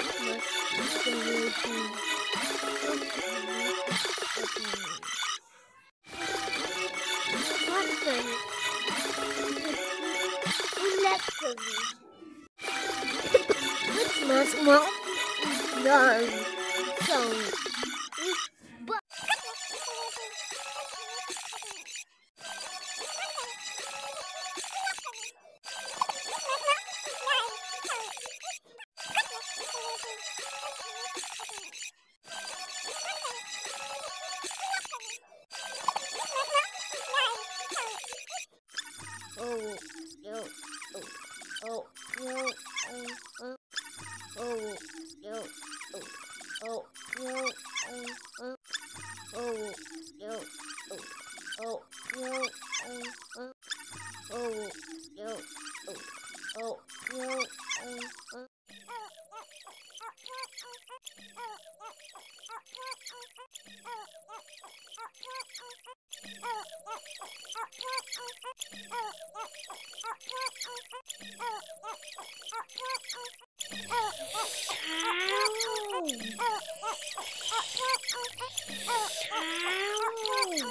Bakma. Millet tabii. Gitmez Oh, yo, oh, oh, yo, oh, oh, oh, yo, oh, oh, yo, oh, oh, oh, yo, oh, oh, yo, Cow. Cow.